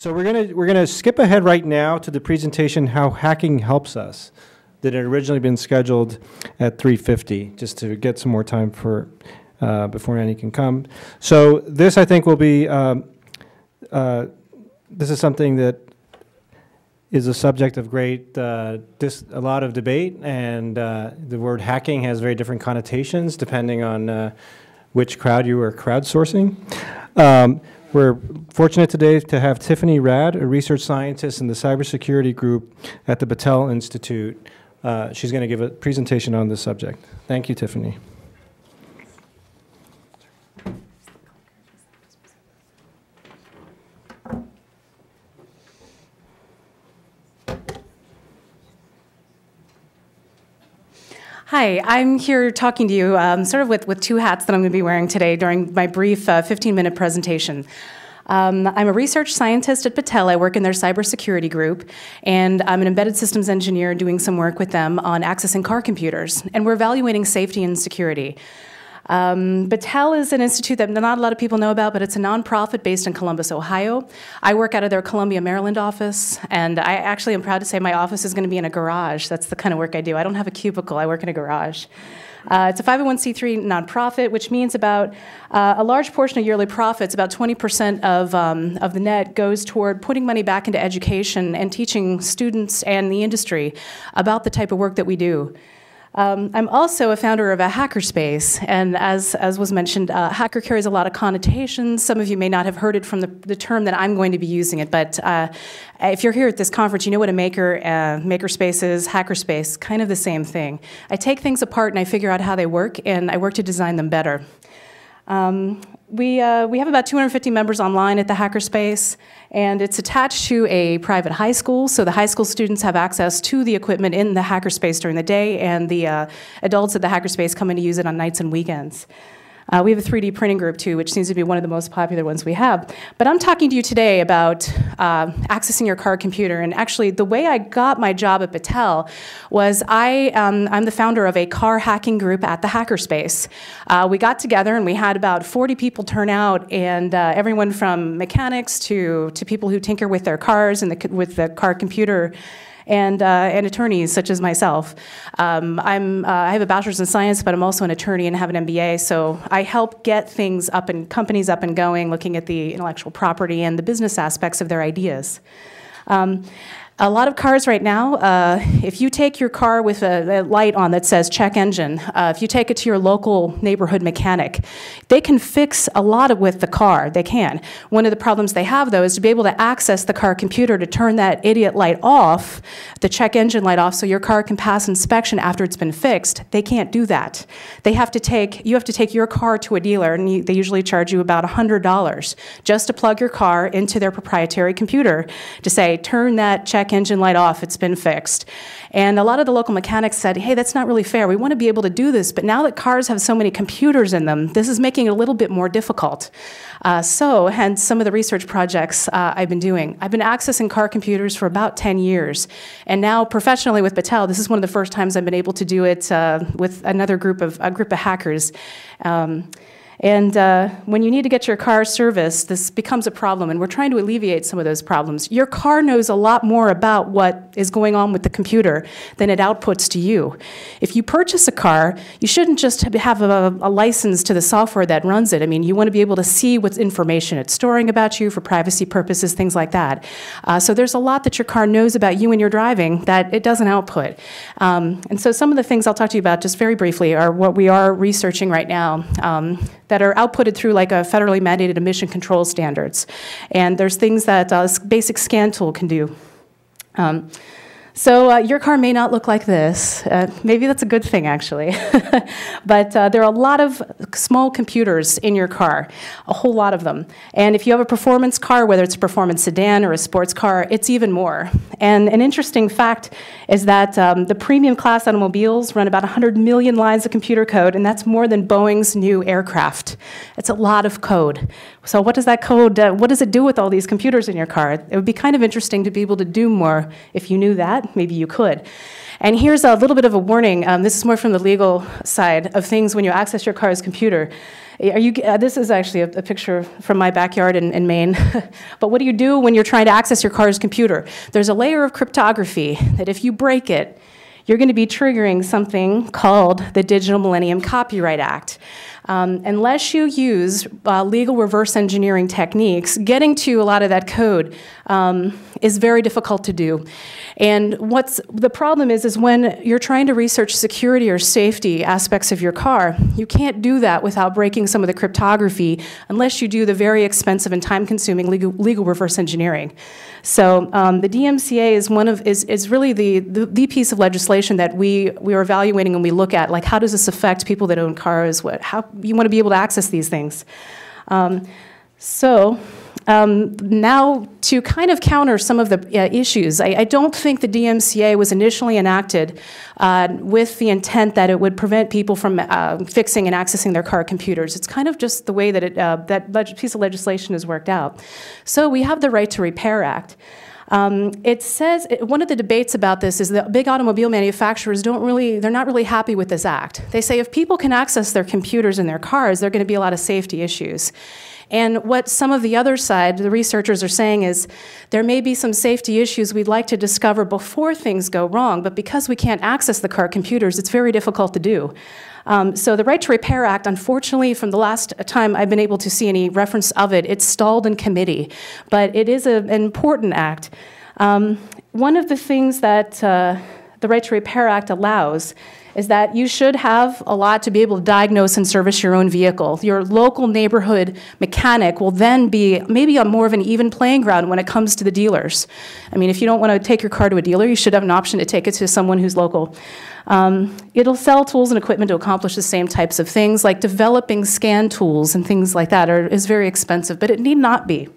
So we're gonna we're gonna skip ahead right now to the presentation how hacking helps us that had originally been scheduled at 3:50 just to get some more time for uh, before Annie can come. So this I think will be um, uh, this is something that is a subject of great uh, a lot of debate and uh, the word hacking has very different connotations depending on uh, which crowd you are crowdsourcing. Um, we're fortunate today to have Tiffany Rad, a research scientist in the cybersecurity group at the Battelle Institute. Uh, she's going to give a presentation on this subject. Thank you, Tiffany. Hi, I'm here talking to you um, sort of with, with two hats that I'm going to be wearing today during my brief 15 uh, presentation. Um, I'm a research scientist at Battelle. I work in their cybersecurity group, and I'm an embedded systems engineer doing some work with them on accessing car computers. And we're evaluating safety and security. Um, Battelle is an institute that not a lot of people know about, but it's a nonprofit based in Columbus, Ohio. I work out of their Columbia, Maryland office, and I actually am proud to say my office is going to be in a garage. That's the kind of work I do. I don't have a cubicle, I work in a garage. Uh, it's a 501c3 nonprofit, which means about uh, a large portion of yearly profits, about 20% of, um, of the net, goes toward putting money back into education and teaching students and the industry about the type of work that we do. Um, I'm also a founder of a hackerspace, and as, as was mentioned, uh, hacker carries a lot of connotations. Some of you may not have heard it from the, the term that I'm going to be using it, but uh, if you're here at this conference, you know what a maker, uh, makerspace is, hackerspace, kind of the same thing. I take things apart and I figure out how they work, and I work to design them better. Um, we, uh, we have about 250 members online at the Hackerspace, and it's attached to a private high school, so the high school students have access to the equipment in the Hackerspace during the day, and the uh, adults at the Hackerspace come in to use it on nights and weekends. Uh, we have a 3D printing group too, which seems to be one of the most popular ones we have. But I'm talking to you today about uh, accessing your car computer. And actually, the way I got my job at Battelle was I, um, I'm the founder of a car hacking group at the Hackerspace. Uh, we got together and we had about 40 people turn out, and uh, everyone from mechanics to, to people who tinker with their cars and the, with the car computer and, uh, and attorneys such as myself. Um, I'm, uh, I have a bachelor's in science, but I'm also an attorney and have an MBA, so I help get things up and companies up and going, looking at the intellectual property and the business aspects of their ideas. Um, a lot of cars right now, uh, if you take your car with a, a, light on that says check engine, uh, if you take it to your local neighborhood mechanic, they can fix a lot of with the car. They can. One of the problems they have, though, is to be able to access the car computer to turn that idiot light off, the check engine light off, so your car can pass inspection after it's been fixed. They can't do that. They have to take, you have to take your car to a dealer, and you, they usually charge you about $100 just to plug your car into their proprietary computer to say, turn that check engine light off, it's been fixed. And a lot of the local mechanics said, hey, that's not really fair. We want to be able to do this, but now that cars have so many computers in them, this is making it a little bit more difficult. Uh, so, hence some of the research projects uh, I've been doing. I've been accessing car computers for about 10 years. And now, professionally with Battelle, this is one of the first times I've been able to do it uh, with another group of, a group of hackers. Um, and uh, when you need to get your car serviced, this becomes a problem, and we're trying to alleviate some of those problems. Your car knows a lot more about what is going on with the computer than it outputs to you. If you purchase a car, you shouldn't just have a, a license to the software that runs it. I mean, you want to be able to see what information it's storing about you for privacy purposes, things like that. Uh, so there's a lot that your car knows about you and your driving that it doesn't output. Um, and so some of the things I'll talk to you about just very briefly are what we are researching right now. Um, that are outputted through like a federally mandated emission control standards. And there's things that a basic scan tool can do. Um, so uh, your car may not look like this. Uh, maybe that's a good thing, actually. but uh, there are a lot of small computers in your car, a whole lot of them. And if you have a performance car, whether it's a performance sedan or a sports car, it's even more. And an interesting fact is that um, the premium class automobiles run about 100 million lines of computer code, and that's more than Boeing's new aircraft. It's a lot of code. So what does that code, uh, what does it do with all these computers in your car? It would be kind of interesting to be able to do more if you knew that that? Maybe you could. And here's a little bit of a warning. Um, this is more from the legal side of things when you access your car's computer. Are you, uh, this is actually a, a, picture from my backyard in, in Maine. but what do you do when you're trying to access your car's computer? There's a layer of cryptography that if you break it, you're going to be triggering something called the Digital Millennium Copyright Act. Um, unless you use uh, legal reverse engineering techniques, getting to a lot of that code um, is very difficult to do. And what's the problem is, is when you're trying to research security or safety aspects of your car, you can't do that without breaking some of the cryptography unless you do the very expensive and time-consuming legal, legal, reverse engineering. So um, the DMCA is one of is, is really the, the, the piece of legislation that we we are evaluating and we look at like how does this affect people that own cars? What how you want to be able to access these things. Um, so um, now, to kind of counter some of the uh, issues, I, I, don't think the DMCA was initially enacted uh, with the intent that it would prevent people from uh, fixing and accessing their car computers. It's kind of just the way that it, uh, that piece of legislation has worked out. So we have the Right to Repair Act. Um, it says one of the debates about this is that big automobile manufacturers don't really they're not really happy with this act. They say if people can access their computers in their cars, there are going to be a lot of safety issues. And what some of the other side, the researchers are saying is there may be some safety issues we'd like to discover before things go wrong, but because we can't access the car computers, it's very difficult to do. Um, so the Right to Repair Act, unfortunately, from the last time I've been able to see any reference of it, it's stalled in committee, but it is a, an important act. Um, one of the things that uh, the Right to Repair Act allows is that you should have a lot to be able to diagnose and service your own vehicle. Your local neighborhood mechanic will then be maybe on more of an even playing ground when it comes to the dealers. I mean, if you don't want to take your car to a dealer, you should have an option to take it to someone who's local. Um, it'll sell tools and equipment to accomplish the same types of things, like developing scan tools and things like that are, is very expensive, but it need not be.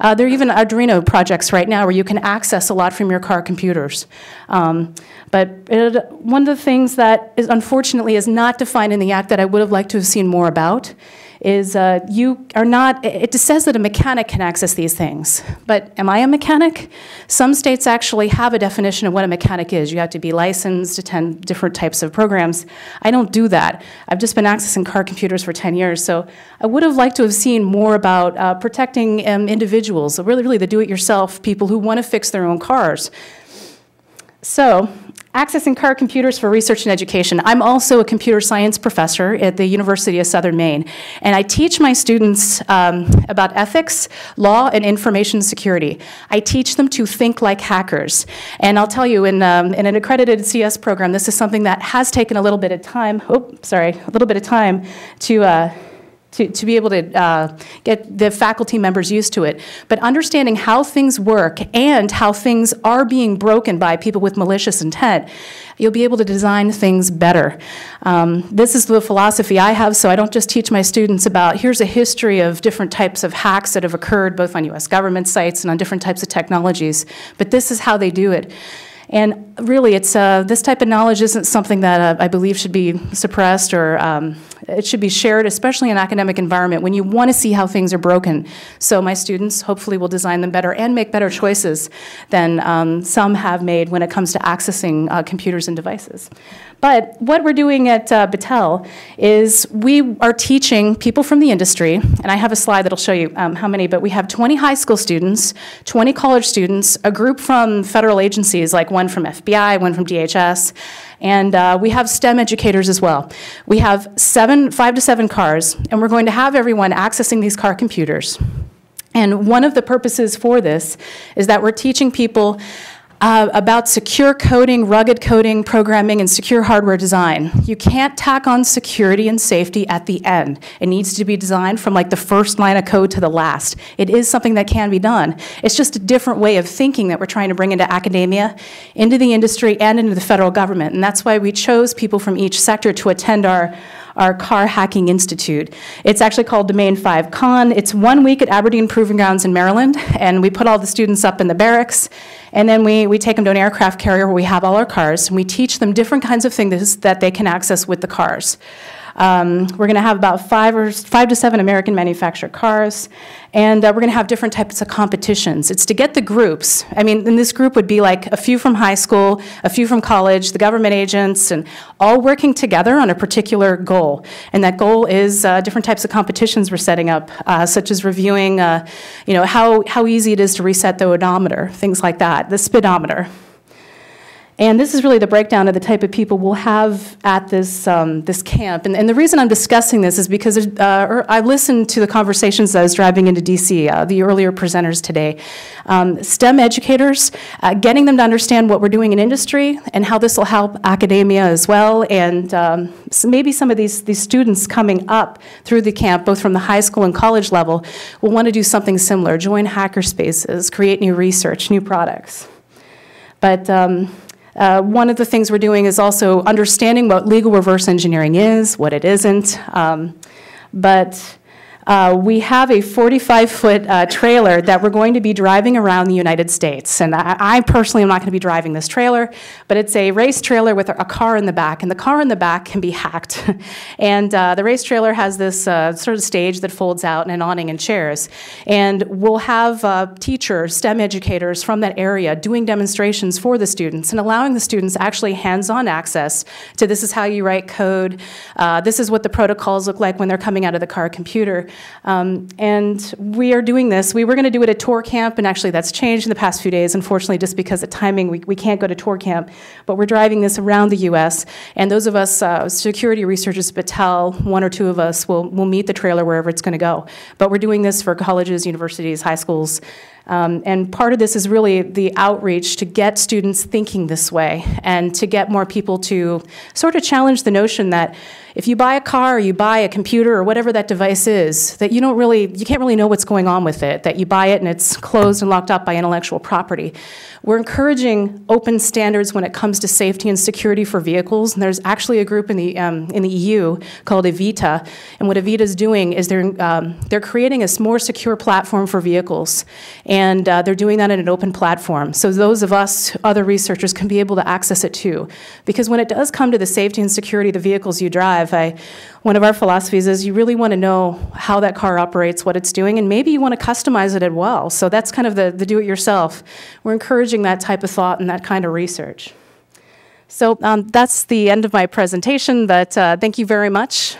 Uh, there are even Arduino projects right now where you can access a lot from your car computers. Um, but it, one of the things that is unfortunately is not defined in the Act that I would have liked to have seen more about is uh, you are not, it says that a mechanic can access these things. But am I a mechanic? Some states actually have a definition of what a mechanic is. You have to be licensed, to attend different types of programs. I don't do that. I've just been accessing car computers for 10 years. So I would have liked to have seen more about uh, protecting um, individuals, really, really the do it yourself people who want to fix their own cars. So, accessing car computers for research and education. I'm also a computer science professor at the University of Southern Maine, and I teach my students um, about ethics, law, and information security. I teach them to think like hackers. And I'll tell you, in, um, in an accredited CS program, this is something that has taken a little bit of time, oh, sorry, a little bit of time to, uh, to, to be able to uh, get the faculty members used to it. But understanding how things work and how things are being broken by people with malicious intent, you'll be able to design things better. Um, this is the philosophy I have, so I don't just teach my students about here's a history of different types of hacks that have occurred both on US government sites and on different types of technologies, but this is how they do it. And really, it's uh, this type of knowledge isn't something that uh, I believe should be suppressed or um, it should be shared, especially in an academic environment when you want to see how things are broken. So my students hopefully will design them better and make better choices than um, some have made when it comes to accessing uh, computers and devices. But what we're doing at uh, Battelle is we are teaching people from the industry, and I have a slide that'll show you um, how many, but we have 20 high school students, 20 college students, a group from federal agencies like one from FBI, one from DHS, and uh, we have STEM educators as well. We have seven, five to seven cars, and we're going to have everyone accessing these car computers. And one of the purposes for this is that we're teaching people uh, about secure coding, rugged coding, programming, and secure hardware design. You can't tack on security and safety at the end. It needs to be designed from like the first line of code to the last. It is something that can be done. It's just a different way of thinking that we're trying to bring into academia, into the industry, and into the federal government. And that's why we chose people from each sector to attend our our Car Hacking Institute. It's actually called Domain 5 Con. It's one week at Aberdeen Proving Grounds in Maryland, and we put all the students up in the barracks, and then we, we take them to an aircraft carrier where we have all our cars, and we teach them different kinds of things that they can access with the cars. Um, we're going to have about five or five to seven American manufactured cars, and uh, we're going to have different types of competitions. It's to get the groups. I mean, in this group would be like a few from high school, a few from college, the government agents, and all working together on a particular goal. And that goal is uh, different types of competitions we're setting up, uh, such as reviewing, uh, you know, how how easy it is to reset the odometer, things like that, the speedometer. And this is really the breakdown of the type of people we'll have at this, um, this camp. And, and, the reason I'm discussing this is because uh, er, I listened to the conversations I was driving into DC, uh, the earlier presenters today. Um, STEM educators, uh, getting them to understand what we're doing in industry and how this will help academia as well. And um, so maybe some of these, these students coming up through the camp, both from the high school and college level, will want to do something similar, join hacker spaces, create new research, new products. But um, uh, one of the things we're doing is also understanding what legal reverse engineering is, what it isn't. Um, but uh, we have a 45 foot uh, trailer that we're going to be driving around the United States. And I, I personally am not going to be driving this trailer, but it's a race trailer with a, car in the back. And the car in the back can be hacked. and uh, the race trailer has this uh, sort of stage that folds out and an awning and chairs. And we'll have uh, teachers, STEM educators from that area doing demonstrations for the students and allowing the students actually hands on access to this is how you write code, this is what the protocols look like when they're coming out of the car computer. Um, and we are doing this. We were going to do it at ToorCamp, and actually that's changed in the past few days, unfortunately, just because of timing. We, we can't go to ToorCamp. But we're driving this around the U.S., and those of us, uh, security researchers at one or two of us, will, will meet the trailer wherever it's going to go. But we're doing this for colleges, universities, high schools, um, and part of this is really the outreach to get students thinking this way and to get more people to sort of challenge the notion that if you buy a car or you buy a computer or whatever that device is, that you don't really, you can't really know what's going on with it, that you buy it and it's closed and locked up by intellectual property. We're encouraging open standards when it comes to safety and security for vehicles. And there's actually a group in the, um, in the EU called Evita. And what Evita is doing is they're, um, they're creating a more secure platform for vehicles. And uh, they're doing that in an open platform. So those of us, other researchers, can be able to access it too. Because when it does come to the safety and security of the vehicles you drive, I, one of our philosophies is you really want to know how that car operates, what it's doing, and maybe you want to customize it as well. So that's kind of the, the do it yourself. We're encouraging encouraging that type of thought and that kind of research. So um, that's the end of my presentation, but uh, thank you very much.